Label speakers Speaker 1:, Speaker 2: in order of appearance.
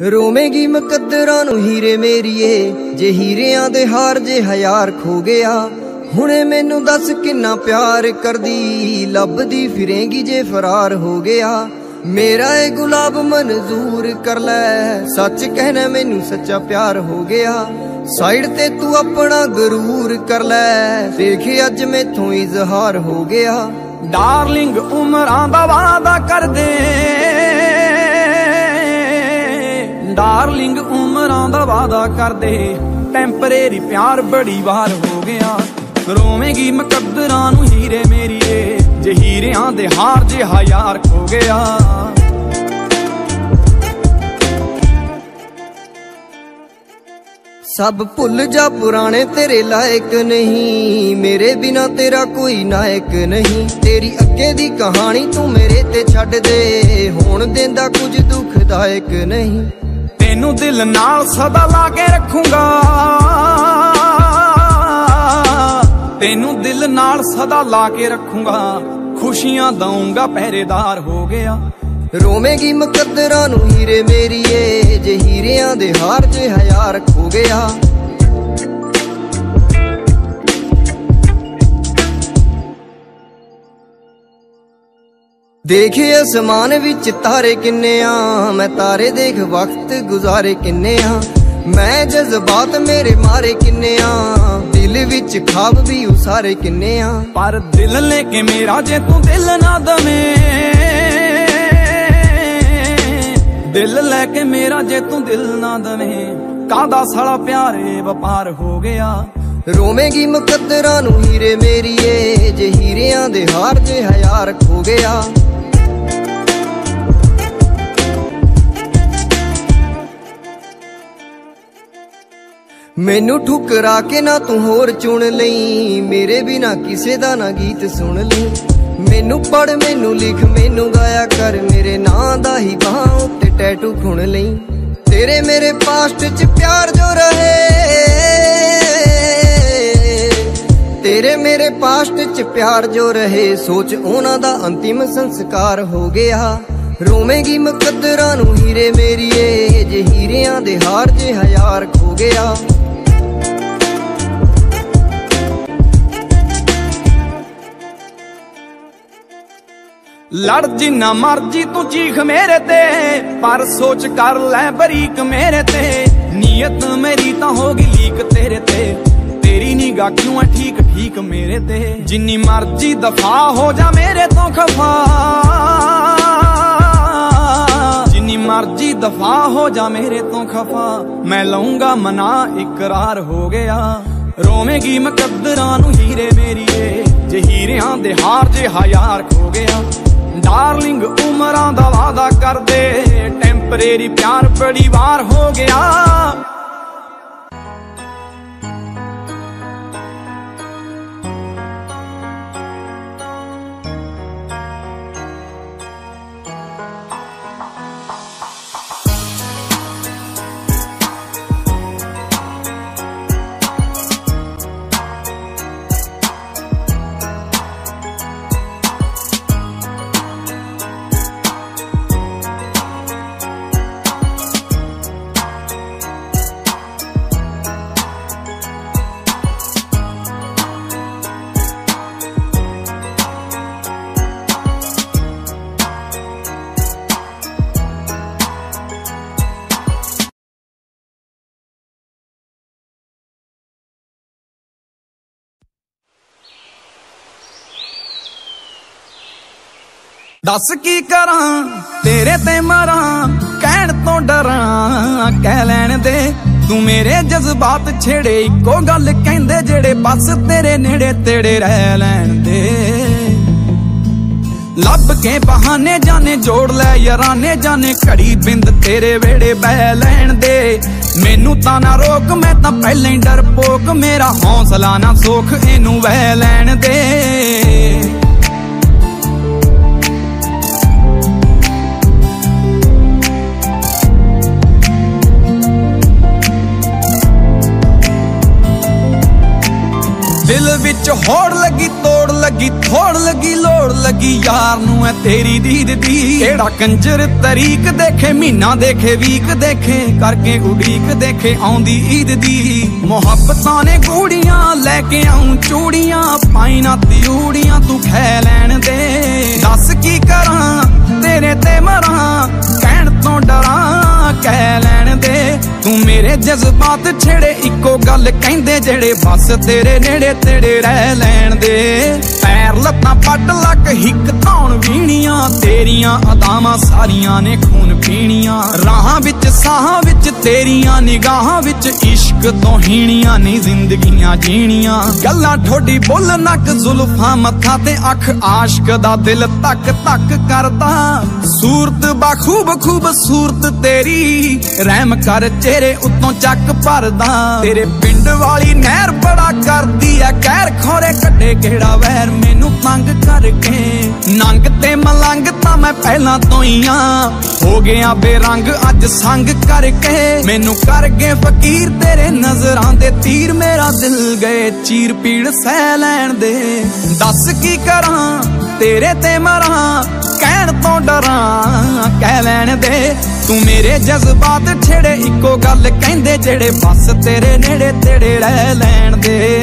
Speaker 1: ਰੋਵੇਂਗੀ ਮੁਕੱਦਰਾਂ ਨੂੰ ਹੀਰੇ ਮੇਰੀਏ, ਜੇ ਹੀਰਿਆਂ ਦੇ ਹਾਰ ਜੇ ਹਜ਼ਾਰ ਖੋ ਗਿਆ। ਹੁਣੇ ਮੈਨੂੰ ਦੱਸ ਕਿੰਨਾ ਪਿਆਰ ਕਰਦੀ, ਲੱਭਦੀ ਫਿਰੇਂਗੀ ਜੇ ਫਰਾਰ ਹੋ ਗਿਆ। ਮੇਰਾ ਇਹ ਗੁਲਾਬ ਮਨਜ਼ੂਰ ਕਰ ਲੈ, ਸੱਚ ਕਹਿਣਾ ਮੈਨੂੰ ਸੱਚਾ ਪਿਆਰ ਹੋ ਗਿਆ। ਸਾਈਡ ਤੇ ਤੂੰ ਆਪਣਾ ਗਰੂਰ ਕਰ ਲੈ, ਦੇਖ ਅੱਜ ਮੈਥੋਂ ਇਜ਼ਹਾਰ ਹੋ ਗਿਆ।
Speaker 2: ਡਾਰਲਿੰਗ ਉਮਰਾਂ ਦਾ ਵਾਦਾ ਕਰਦੇ ਡਾਰਲਿੰਗ ਉਮਰਾਂ ਦਾ ਵਾਦਾ ਕਰਦੇ। ਟੈਂਪਰੇਰੀ ਪਿਆਰ ਬੜੀ ਵਾਰ ਹੋ ਗਿਆ। ਰੋਵੇਂਗੀ ਮੁਕੱਦਰਾਂ ਨੂੰ ਹੀਰੇ ਮੇਰੀਏ। ਜੇ ਹੀਰਿਆਂ ਦੇ ਹਾਰ ਜੇ ਹਜ਼ਾਰ ਖੋ ਗਿਆ।
Speaker 1: ਸਭ ਭੁੱਲ ਜਾ ਪੁਰਾਣੇ ਤੇਰੇ ਲਾਇਕ ਨਹੀਂ। ਮੇਰੇ ਬਿਨਾ ਤੇਰਾ ਕੋਈ ਨਾਇਕ ਨਹੀਂ। ਤੇਰੀ ਅੱਗੇ ਦੀ ਕਹਾਣੀ ਤੂੰ ਮੇਰੇ ਤੇ ਛੱਡ ਦੇ। ਹੋਣ ਦਿੰਦਾ ਕੁਝ ਦੁਖਦਾਇਕ ਨਹੀਂ।
Speaker 2: ਤੈਨੂੰ ਦਿਲ ਨਾਲ ਸਦਾ ਲਾ ਕੇ ਰੱਖੂੰਗਾ। ਤੈਨੂੰ ਦਿਲ ਨਾਲ ਸਦਾ ਲਾ ਕੇ ਰੱਖੂੰਗਾ। ਖੁਸ਼ੀਆਂ ਦਊਂਗਾ, ਪਹਿਰੇਦਾਰ ਹੋ ਗਿਆ।
Speaker 1: ਰੋਵੇਂਗੀ ਮੁਕੱਦਰਾਂ ਨੂੰ ਹੀਰੇ ਮੇਰੀਏ ਜੇ ਹੀਰਿਆਂ ਦੇ ਹਾਰ ਜੇ ਹਜ਼ਾਰ ਖੋ ਗਿਆ। ਦੇਖੇ ਅਸਮਾਨ ਵਿੱਚ ਤਾਰੇ ਕਿੰਨੇ ਆ ਮੈਂ ਤਾਰੇ ਦੇਖ ਵਕਤ ਗੁਜ਼ਾਰੇ ਕਿੰਨੇ ਆ। ਮੈਂ ਜਜ਼ਬਾਤ ਮੇਰੇ ਮਾਰੇ ਕਿੰਨੇ ਆ ਦਿਲ ਵਿੱਚ ਖਾਬ ਵੀ ਉਸਾਰੇ ਕਿੰਨੇ ਆ।
Speaker 2: ਪਰ ਦਿਲ ਲੈ ਕੇ ਮੇਰਾ ਜੇ ਤੂੰ ਦਿਲ ਨਾ ਦਵੇਂ ਦਿਲ ਲੈ ਕੇ ਮੇਰਾ ਜੇ ਤੂੰ ਦਿਲ ਨਾ ਦਵੇਂ ਕਾਦਾ ਸਾਲਾ ਪਿਆਰੇ ਵਪਾਰ ਹੋ ਗਿਆ।
Speaker 1: ਰੋਵੇਂਗੀ ਮੁਕੱਦਰਾਂ ਨੂੰ ਹੀਰੇ ਮੇਰੀਏ ਜੇ ਹੀਰਿਆਂ ਦੇ ਹਾਰ ਜੇ ਹਜ਼ਾਰ ਖੋ ਗਿਆ। ਮੈਨੂੰ ਠੁਕਰਾ ਕੇ ਨਾ ਤੂੰ ਹੋਰ ਚੁਣ ਲਈ। ਮੇਰੇ ਬਿਨਾ ਕਿਸੇ ਦਾ ਨਾ ਗੀਤ ਸੁਣ ਲਈ। ਮੈਨੂੰ ਪੜ ਮੈਨੂੰ ਲਿਖ, ਮੈਨੂੰ ਗਾਇਆ ਕਰ। ਮੇਰੇ ਨਾਂ ਦਾ ਹੀ ਬਾਹਾਂ ਉੱਤੇ ਟੈਟੂ ਖੁਣ ਲਈ। ਤੇਰੇ ਮੇਰੇ ਪਾਸਟ 'ਚ ਪਿਆਰ ਜੋ ਰਹੇ। ਤੇਰੇ ਮੇਰੇ ਪਾਸਟ 'ਚ ਪਿਆਰ ਜੋ ਰਹੇ। ਸੋਚ ਉਹਨਾਂ ਦਾ ਅੰਤਿਮ ਸੰਸਕਾਰ ਹੋ ਗਿਆ। ਰੋਵੇਂਗੀ ਮੁਕੱਦਰਾਂ ਨੂੰ ਹੀਰੇ ਮੇਰੀਏ, ਜੇ ਹੀਰਿਆਂ ਦੇ ਹਾਰ ਜੇ ਹਜ਼ਾਰ ਖੋ ਗਿਆ।
Speaker 2: ਲੜ ਜਿੰਨਾ ਮਰਜ਼ੀ ਤੂੰ ਚੀਖ ਮੇਰੇ ਤੇ, ਪਰ ਸੋਚ ਕਰ ਲੈ ਬਰੀਕ ਮੇਰੇ ਤੇ। ਨੀਅਤ ਮੇਰੀ ਤਾਂ ਹੋ ਗਈ ਲੀਕ ਤੇਰੇ ਤੇ। ਤੇਰੀ ਨਿਗਾ ਕਿਉਂ ਠੀਕ ਠੀਕ ਮੇਰੇ ਤੇ? ਜਿੰਨੀ ਮਰਜ਼ੀ ਦਫਾ ਹੋ ਜਾ ਮੇਰੇ ਤੋਂ ਖਫਾ। ਮਰਜ਼ੀ ਦਫਾ ਹੋ ਜਾ ਮੇਰੇ ਤੋਂ ਖਫਾ। ਮੈਂ ਲਊਂਗਾ ਮਨਾ, ਇਕਰਾਰ ਹੋ ਗਿਆ। ਰੋਵੇਂਗੀ ਮੁਕੱਦਰਾਂ ਨੂੰ ਹੀਰੇ ਮੇਰੀਏ। ਜੇ ਹੀਰਿਆਂ ਦੇ ਹਾਰ ਜੇ ਹਯਾਰ ਖੋ ਗਿਆ। ਡਾਰਲਿੰਗ ਉਮਰਾਂ ਦਾ ਵਾਦਾ ਕਰਦੇ। ਟੈਂਪਰੇਰੀ ਪਿਆਰ ਬੜੀ ਵਾਰ ਹੋ ਗਿਆ। ਦੱਸ ਕੀ ਕਰਾਂ? ਤੇਰੇ ਤੇ ਮਰਾਂ, ਕਹਿਣ ਤੋਂ ਡਰਾਂ। ਕਹਿ ਲੈਣ ਦੇ, ਤੂੰ ਮੇਰੇ ਜਜ਼ਬਾਤ ਛੇੜੇ। ਇੱਕੋ ਗੱਲ ਕਹਿੰਦੇ ਜਿਹੜੇ ਬਸ ਤੇਰੇ ਨੇੜੇ ਤੇੜੇ ਰਹਿ ਲੈਣ ਦੇ। ਲੱਭ ਕੇ ਬਹਾਨੇ ਜਾਣੇ ਜੋੜ ਲੈ ਯਾਰਾਨੇ ਜਾਣੇ ਘੜੀ ਬਿੰਦ ਤੇਰੇ ਵੇੜੇ ਬਹਿ ਲੈਣ ਦੇ। ਮੈਨੂੰ ਤਾਂ ਨਾ ਰੋਕ, ਮੈਂ ਤਾਂ ਪਹਿਲਾਂ ਹੀ ਡਰਪੋਕ ਮੇਰਾ ਹੌਸਲਾ ਨਾ ਸੋਖ, ਇਹਨੂੰ ਵਹਿ ਲੈਣ ਦੇ। ਵਿੱਚ ਹੋੜ ਲੱਗੀ, ਤੋੜ ਲੱਗੀ, ਥੋੜ ਲੱਗੀ, ਲੋੜ ਲੱਗੀ। ਯਾਰ ਨੂੰ ਐ ਤੇਰੀ ਦੀਦ ਦੀ। ਕਿਹੜਾ ਕੰਜਰ ਤਰੀਕ ਦੇਖੇ, ਮਹੀਨਾ ਦੇਖੇ, ਵੀਕ ਦੇਖੇ, ਕਰਕੇ ਉਡੀਕ ਦੇਖੇ, ਆਉਂਦੀ ਈਦ ਦੀ। ਮੁਹੱਬਤਾਂ ਨੇ ਗੂੜੀਆਂ ਲੈ ਕੇ ਆਉਂ ਚੂੜੀਆਂ, ਪਾਈ ਨਾ ਤਿਊੜੀਆਂ ਤੂੰ ਖੈ ਲੈਣ ਦੇ। ਦੱਸ ਕੀ ਕਰਾਂ, ਤੇਰੇ ਤੇ ਮਰਾਂ ਮੇਰੇ ਜਜ਼ਬਾਤ ਛੇੜੇ ਇੱਕੋ ਗੱਲ ਕਹਿੰਦੇ ਜਿਹੜੇ ਬਸ ਤੇਰੇ ਨੇੜੇ ਤੇੜੇ ਰਹਿ ਲੈਣ ਦੇ। ਪੈਰ ਲੱਤਾਂ ਪੱਟ ਲੱਕ ਹਿੱਕ ਧੌਣ ਵੀਣੀਆਂ। ਤੇਰੀਆਂ ਅਦਾਵਾਂ ਸਾਰੀਆਂ ਨੇ ਖੂਨ ਪੀਣੀਆਂ। ਰਾਹਾਂ ਵਿੱਚ, ਸਾਹਾਂ ਵਿੱਚ, ਤੇਰੀਆਂ ਨਿਗਾਹਾਂ ਵਿੱਚ ਇਸ਼ਕ ਤੋਂ ਹੀਣੀਆਂ ਨਹੀਂ ਜ਼ਿੰਦਗੀਆਂ ਜੀਣੀਆਂ। ਗੱਲਾਂ ਠੋਡੀ ਬੁੱਲ ਨੱਕ, ਜ਼ੁਲਫਾਂ ਮੱਥਾ ਤੇ ਅੱਖ, ਆਸ਼ਕ ਦਾ ਦਿਲ ਤੱਕ ਤੱਕ ਕਰਦਾ। ਸੂਰਤ ਬਾਖੂਬ, ਖੂਬ ਸੂਰਤ ਤੇਰੀ, ਰਹਿਮ ਕਰ ਚਿਹਰੇ ਉੱਤੋਂ ਚੱਕ ਭਰਦਾ। ਤੇਰੇ ਪਿੰਡ ਵਾਲੀ ਨਹਿਰ ਬੜਾ ਕਰਦੀ ਐ ਕਹਿਰ ਖੋਰੇ ਕੱਢੇ ਕਿਹੜਾ ਵੈਰ ਮੈਨੂੰ। ਤੰਗ ਕਰਕੇ। ਨੰਗ ਤੇ ਮਲੰਗ ਤਾਂ ਮੈਂ ਪਹਿਲਾਂ ਤੋਂ ਹੀ ਆ। ਹੋ ਗਿਆ ਬੇਰੰਗ, ਅੱਜ ਸੰਗ ਕਰਕੇ। ਮੈਨੂੰ ਕਰ ਗਏ ਫਕੀਰ, ਤੇਰੇ ਨਜ਼ਰਾਂ ਦੇ ਤੀਰ ਮੇਰਾ ਦਿਲ ਗਏ। ਚੀਰ ਪੀੜ ਸਹਿ ਲੈਣ ਦੇ। ਦੱਸ ਕੀ ਕਰਾਂ, ਤੇਰੇ ਤੇ ਮਰਾਂ। ਕਹਿਣ ਤੋਂ ਡਰਾਂ, ਕਹਿ ਲੈਣ ਦੇ। ਤੂੰ ਮੇਰੇ ਜਜ਼ਬਾਤ ਛੇੜੇ, ਇੱਕੋ ਗੱਲ ਕਹਿੰਦੇ ਜਿਹੜੇ ਬਸ ਤੇਰੇ ਨੇੜੇ ਤੇੜੇ ਰਹਿ ਲੈਣ ਦੇ।